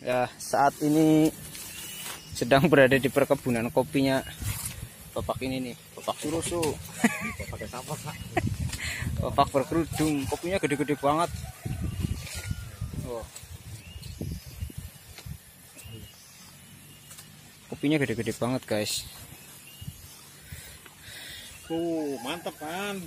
Ya, saat ini sedang berada di perkebunan kopinya Bapak ini nih, Bapak. Pakai apa kak? Bapak berkerudung, kopinya gede-gede banget. Oh. Kopinya gede-gede banget, guys. Tuh mantep kan?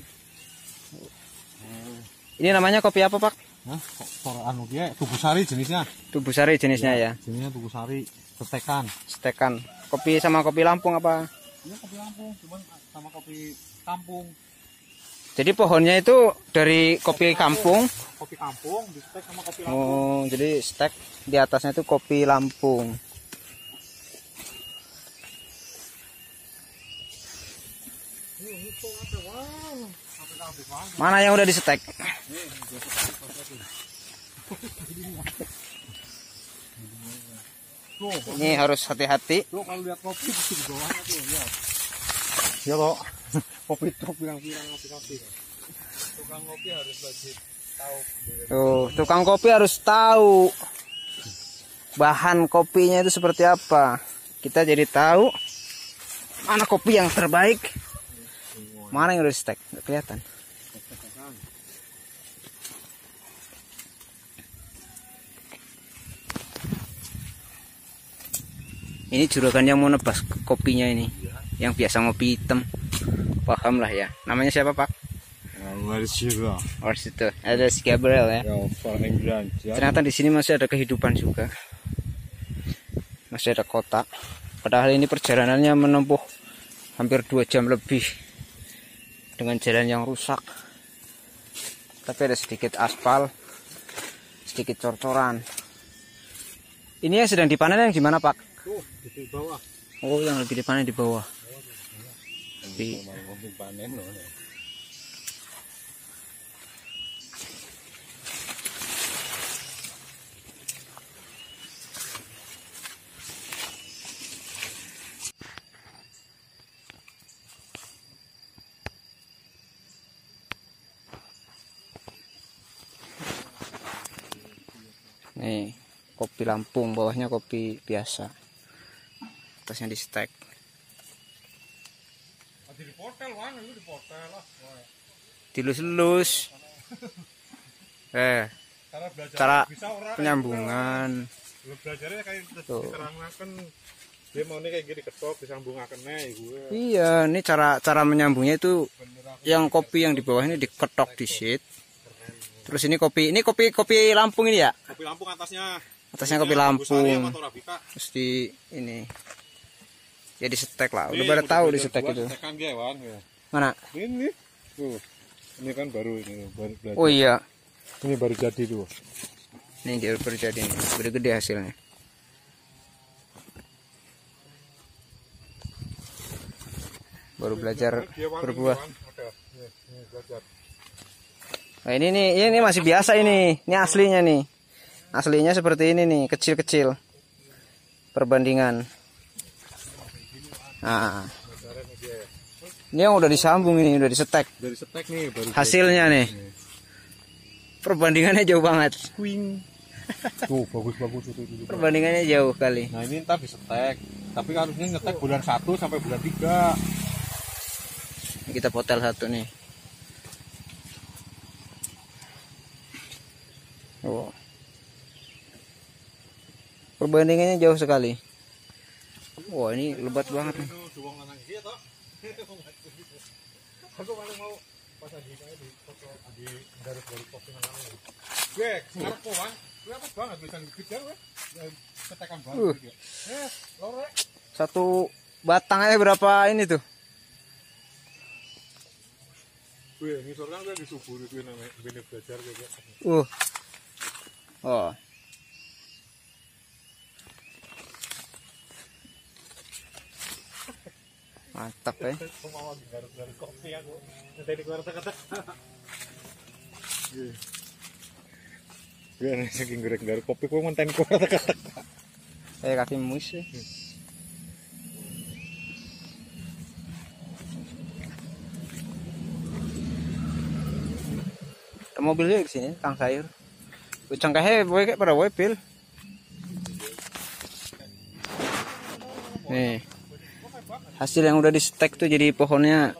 Ini namanya kopi apa, Pak? Hah? Kok anu dia tubuh sari jenisnya? Tubuh sari jenisnya ya. Jenisnya tubuh sari tetekan. Stekan. Kopi sama kopi Lampung apa? Ini kopi Lampung, cuman sama kopi kampung. Jadi pohonnya itu dari kopi kampung. Kopi kampung di stek sama kopi Lampung. Oh, jadi stek di atasnya itu kopi Lampung. Ini itu apa? Wow. Sampai habis banget. Mana yang udah di stek? Ini harus hati-hati. tuh kalau lihat kopi di tuh lihat. Ya toh. kopi itu bilang-bilang kopi-kopi. Tukang kopi harus wajib tahu. Tuh, tukang kopi harus tahu bahan kopinya itu seperti apa. Kita jadi tahu mana kopi yang terbaik, mana yang udah stek. Nggak kelihatan. Ini juragan yang mau nebas kopinya ini, yang biasa ngopi hitam. Paham lah ya. Namanya siapa Pak? Oh situ ada si Gabriel ya. Ya. Ternyata di sini masih ada kehidupan juga. Masih ada kota. Padahal ini perjalanannya menempuh hampir dua jam lebih dengan jalan yang rusak. Tapi ada sedikit aspal, sedikit cor-coran. Ini yang sedang dipanen yang gimana Pak? Tuh, di bawah. Oh yang lagi dipanen di bawah. Di, Kopi panen nih kopi Lampung, bawahnya kopi biasa. Atasnya di stek. Lah. Dilus-lus. Eh, Cara belajar cara bisa orang penyambungan. Belum belajarnya kayak Tuh. diterangkan dia mau nih kayak gini ketok disambungaken nih gue. Iya, ini cara cara menyambungnya itu Bener yang kopi yang di bawah ini diketok di sheet. Terus ini kopi, ini kopi kopi Lampung ini ya? kopi Lampung atasnya. Atasnya kopi Lampung. Terus di ini. Ya di setek lah. Udah pada tahu di setek itu. Ya. Mana? Ini tuh. Ini kan baru ini baru belajar. Oh iya. Ini baru jadi tuh. Ini dia baru jadi nih. Gede-gede hasilnya. Baru belajar berbuah. ini, Wan. Ada. Nih, nih, belajar. Nah ini nih, ini masih biasa ini. Ini aslinya nih. Aslinya seperti ini nih, kecil-kecil. Perbandingan. Nah. Ini yang udah disambung ini, udah disetek. Dari setek nih baru Hasilnya nih. Perbandingannya jauh banget. Queen. Tuh bagus bagus itu itu. Perbandingannya jauh kali. Nah ini ntar disetek. Tapi harusnya ngetek bulan 1 sampai bulan 3 Ini kita potel satu nih. Oh. Perbandingannya jauh sekali. Wah ini lebat banget nih. Aku paling mau pas lagi kayak di foto di garut garut kopi lanang ini. Gue ngarep kok bang. Gue apa banget bisa gede gue. Ya, Ketekan Uh. banget gitu. Eh, lore. Satu batang aja berapa ini tuh? Gue ngisor kan gue disubur itu namanya gue belajar. Uh. Oh. Mantap ya. Keluar kata. Gue nih saking goreng garut kopi gue ngenten keluar kata. Kayak kaki mus ya. Ada mobilnya di sini, kang sayur. Cangkahnya boleh kayak pada mobil. nih hasil yang udah di stek tuh jadi pohonnya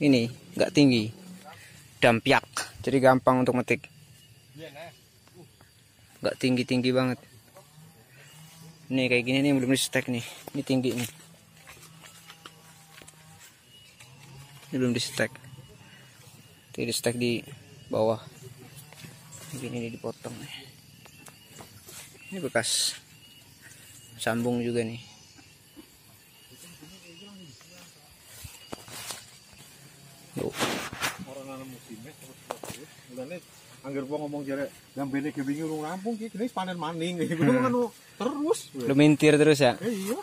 ini nggak tinggi. Dampiak jadi gampang untuk metik nggak tinggi tinggi banget. Nih kayak gini nih belum di stek nih. Ini tinggi nih. Ini belum di stek Tuh di stek di bawah gini nih dipotong nih. Ini bekas sambung juga nih. Gua ngomong jare yang bene ge wingi urung rampung ki. Gini panen maning iki Hmm. terus lu mintir terus ya? Eh iya.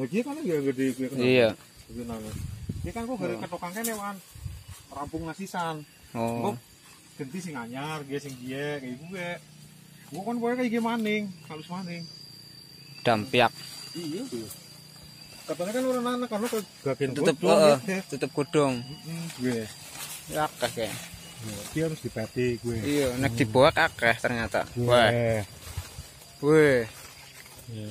Ya kan ya gede iya. Kan gua gara ketokan kene wan rampung ngasisan oh ganti sing anyar dia sing dia kayak gue gua kan boleh kayak maning halus maning. Dampiak. Iya tuh katanya kan orang anak karena kegagen tetep godong, eh, ya. tetep godong. Mm, gue. Ya akeh kayak. Dia harus dipeti gue. Iya nek dibawa akeh ternyata. Gue. Wah. Weh Ya.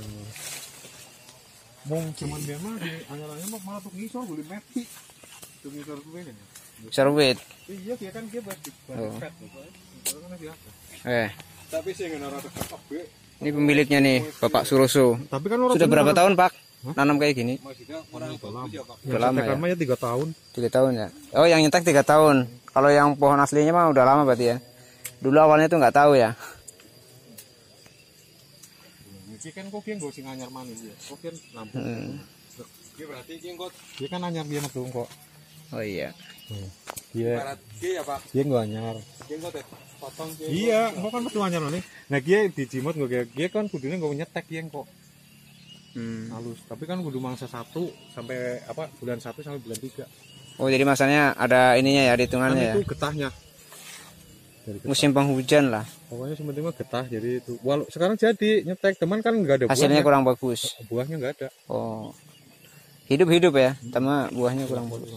Mong cuman dia mah di anyar-anyar mah malah tuh ngisor beli meti. Tuh ngisor gue kan. Serwit Iya dia kan dia buat buat Oh. gitu. Itu kan eh Tapi sih ini pemiliknya nih Bapak Suroso Tapi kan sudah berapa tahun Pak nanam kayak gini orang Udah lama ya? ya tiga tahun. tiga tahun ya oh yang nyetak tiga tahun kalau yang pohon aslinya mah udah lama berarti ya dulu awalnya tuh nggak tahu ya Ini kan kok yang gue sing anyar mana dia. Kok kan nampung. Hmm. Dia berarti dia kok dia kan anyar dia tuh kok. Oh iya. Dia Dia ya Pak, dia nggak anyar. dia kok potong. Iya, kok kan betul anyar nih. Nah dia di jimot gue dia kan kudunya gue nyetek dia kok. Hmm. halus. Tapi kan kudu mangsa satu sampai apa bulan satu sampai bulan tiga. Oh jadi masanya ada ininya ya kan hitungannya ya? itu getahnya. Dari getah. musim penghujan lah. Pokoknya mah getah jadi itu. Walau sekarang jadi nyetek. Teman kan nggak ada hasilnya buahnya kurang bagus. Buahnya nggak ada. Oh. Hidup hidup ya sama buahnya kurang bagus